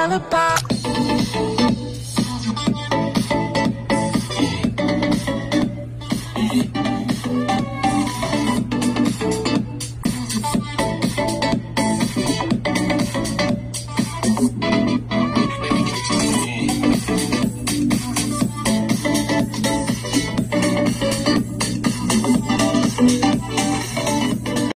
lullaby.